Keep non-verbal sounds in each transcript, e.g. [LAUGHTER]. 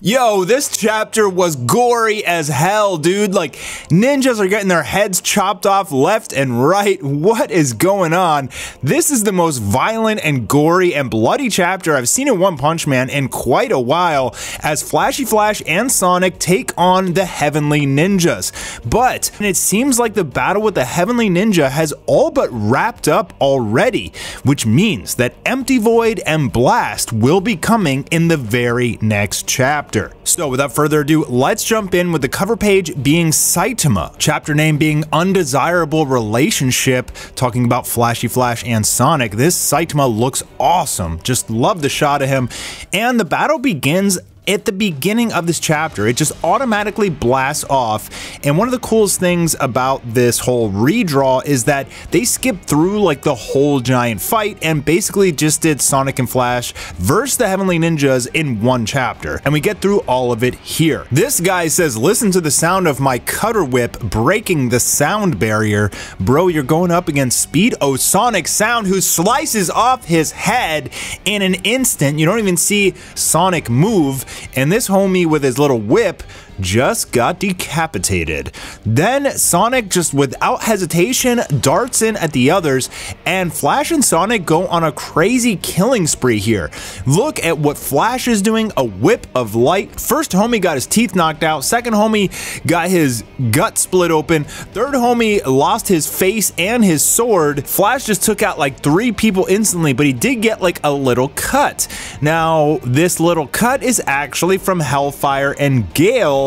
Yo, this chapter was gory as hell, dude. Like, ninjas are getting their heads chopped off left and right. What is going on? This is the most violent and gory and bloody chapter I've seen in One Punch Man in quite a while, as Flashy Flash and Sonic take on the Heavenly Ninjas. But it seems like the battle with the Heavenly Ninja has all but wrapped up already, which means that Empty Void and Blast will be coming in the very next chapter chapter. So without further ado, let's jump in with the cover page being Saitama, chapter name being Undesirable Relationship, talking about Flashy Flash and Sonic. This Saitama looks awesome. Just love the shot of him. And the battle begins at the beginning of this chapter, it just automatically blasts off. And one of the coolest things about this whole redraw is that they skipped through like the whole giant fight and basically just did Sonic and Flash versus the Heavenly Ninjas in one chapter. And we get through all of it here. This guy says, listen to the sound of my cutter whip breaking the sound barrier. Bro, you're going up against Speed O Sonic Sound who slices off his head in an instant. You don't even see Sonic move and this homie with his little whip just got decapitated. Then Sonic just without hesitation darts in at the others and Flash and Sonic go on a crazy killing spree here. Look at what Flash is doing, a whip of light. First homie got his teeth knocked out, second homie got his gut split open, third homie lost his face and his sword. Flash just took out like three people instantly, but he did get like a little cut. Now, this little cut is actually from Hellfire and Gale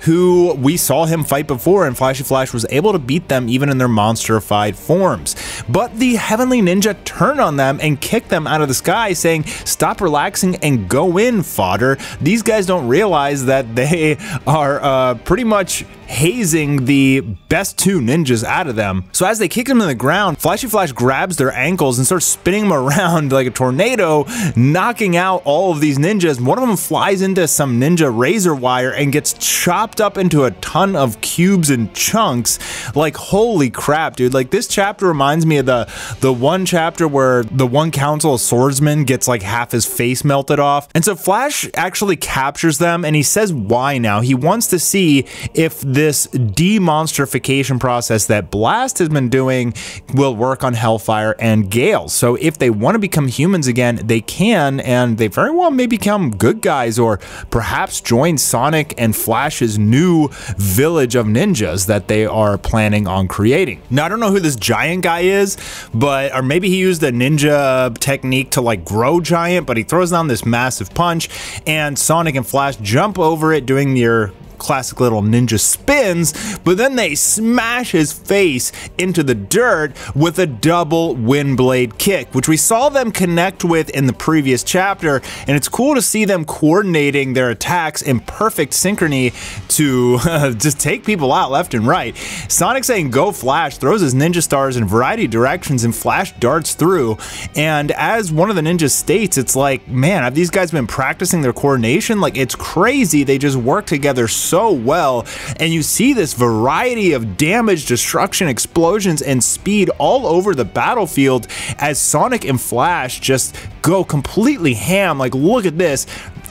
who we saw him fight before, and Flashy Flash was able to beat them even in their monsterified forms. But the Heavenly Ninja turned on them and kicked them out of the sky, saying, Stop relaxing and go in, fodder. These guys don't realize that they [LAUGHS] are uh, pretty much hazing the best two ninjas out of them. So as they kick them in the ground, Flashy Flash grabs their ankles and starts spinning them [LAUGHS] around like a tornado, knocking out all of these ninjas. One of them flies into some ninja razor wire and gets chopped up into a ton of cubes and chunks. Like, holy crap, dude. Like, this chapter reminds me of the, the one chapter where the one council of swordsmen gets like half his face melted off. And so Flash actually captures them and he says why now. He wants to see if the this demonstrification process that Blast has been doing will work on Hellfire and Gale. So if they want to become humans again, they can, and they very well may become good guys or perhaps join Sonic and Flash's new village of ninjas that they are planning on creating. Now, I don't know who this giant guy is, but, or maybe he used a ninja technique to like grow giant, but he throws down this massive punch, and Sonic and Flash jump over it, doing their classic little ninja spins, but then they smash his face into the dirt with a double wind blade kick, which we saw them connect with in the previous chapter, and it's cool to see them coordinating their attacks in perfect synchrony to [LAUGHS] just take people out left and right. Sonic saying go Flash throws his ninja stars in a variety of directions and Flash darts through, and as one of the ninjas states, it's like, man, have these guys been practicing their coordination? Like, it's crazy. They just work together so so well. And you see this variety of damage, destruction, explosions, and speed all over the battlefield as Sonic and Flash just go completely ham. Like, look at this.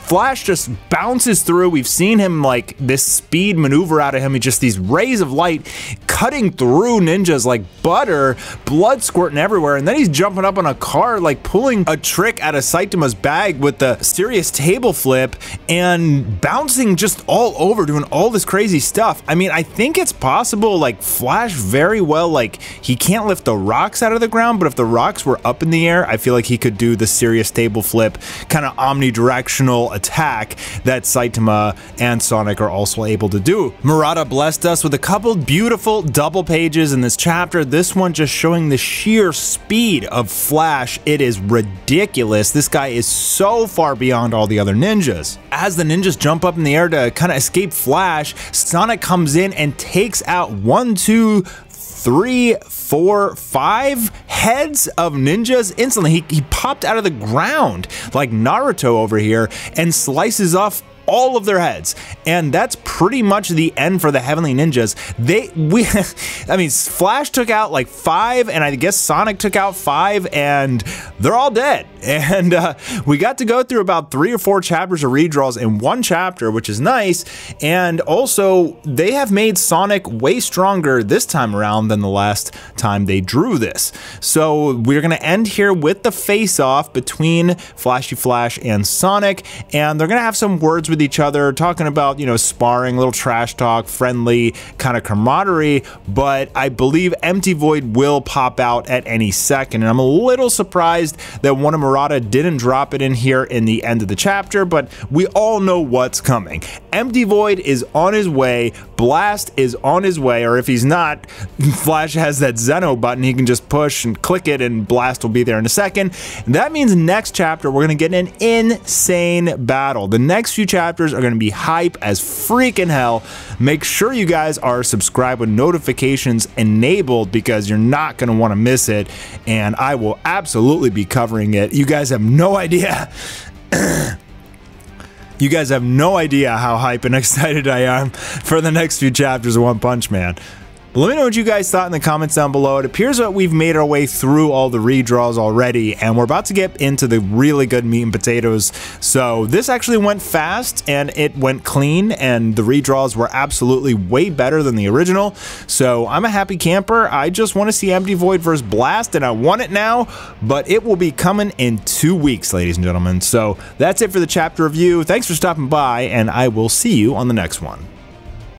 Flash just bounces through. We've seen him like this speed maneuver out of him. He just these rays of light cutting through ninjas like butter, blood squirting everywhere. And then he's jumping up on a car, like pulling a trick out of Saitama's bag with the serious table flip and bouncing just all over, doing all this crazy stuff. I mean, I think it's possible, like Flash very well, like he can't lift the rocks out of the ground, but if the rocks were up in the air, I feel like he could do the serious table flip, kind of omnidirectional attack that Saitama and Sonic are also able to do. Murata blessed us with a couple beautiful double pages in this chapter. This one just showing the sheer speed of Flash. It is ridiculous. This guy is so far beyond all the other ninjas. As the ninjas jump up in the air to kind of escape Flash, Sonic comes in and takes out one, two, three, four, five heads of ninjas instantly. He, he popped out of the ground like Naruto over here and slices off all of their heads. And that's pretty much the end for the Heavenly Ninjas. They, we, [LAUGHS] I mean, Flash took out like five, and I guess Sonic took out five, and they're all dead. [LAUGHS] And uh, we got to go through about three or four chapters of redraws in one chapter, which is nice. And also, they have made Sonic way stronger this time around than the last time they drew this. So we're going to end here with the face off between Flashy Flash and Sonic, and they're going to have some words with each other, talking about, you know, sparring, little trash talk, friendly kind of camaraderie. But I believe Empty Void will pop out at any second, and I'm a little surprised that one of Murata didn't drop it in here in the end of the chapter, but we all know what's coming. Empty Void is on his way, Blast is on his way, or if he's not, [LAUGHS] Flash has that Zeno button, he can just push and click it and Blast will be there in a second. And that means next chapter we're going to get an insane battle. The next few chapters are going to be hype as freaking hell. Make sure you guys are subscribed with notifications enabled because you're not going to want to miss it and I will absolutely be covering it. You guys have no idea. [COUGHS] you guys have no idea how hype and [LAUGHS] excited I am for the next few chapters of One Punch Man. Let me know what you guys thought in the comments down below. It appears that we've made our way through all the redraws already, and we're about to get into the really good meat and potatoes. So this actually went fast, and it went clean, and the redraws were absolutely way better than the original. So I'm a happy camper. I just want to see Empty Void versus Blast, and I want it now, but it will be coming in two weeks, ladies and gentlemen. So that's it for the chapter review. Thanks for stopping by, and I will see you on the next one.